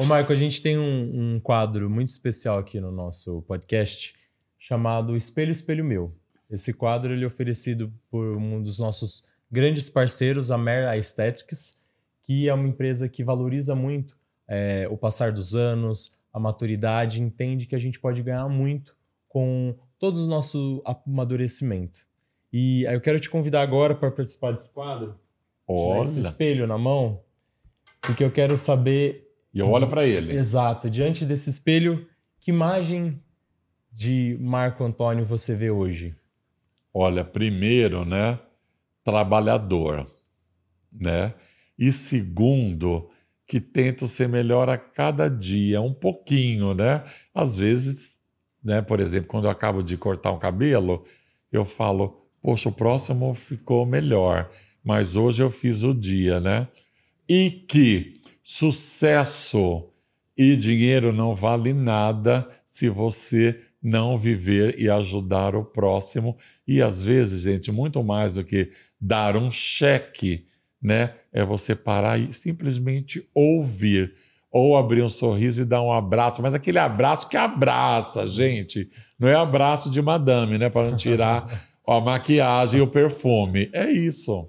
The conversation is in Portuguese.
Ô, Marco, a gente tem um, um quadro muito especial aqui no nosso podcast chamado Espelho, Espelho Meu. Esse quadro ele é oferecido por um dos nossos grandes parceiros, a Mer Aesthetics, que é uma empresa que valoriza muito é, o passar dos anos, a maturidade, entende que a gente pode ganhar muito com todo o nosso amadurecimento. E aí eu quero te convidar agora para participar desse quadro. Olha. Esse espelho na mão, porque eu quero saber e eu olho para ele. Exato. Diante desse espelho, que imagem de Marco Antônio você vê hoje? Olha, primeiro, né, trabalhador, né? E segundo, que tento ser melhor a cada dia, um pouquinho, né? Às vezes, né, por exemplo, quando eu acabo de cortar um cabelo, eu falo, poxa, o próximo ficou melhor, mas hoje eu fiz o dia, né? E que Sucesso e dinheiro não vale nada se você não viver e ajudar o próximo. E às vezes, gente, muito mais do que dar um cheque, né? É você parar e simplesmente ouvir. Ou abrir um sorriso e dar um abraço, mas aquele abraço que abraça, gente. Não é abraço de madame, né? Para não tirar a maquiagem e o perfume. É isso.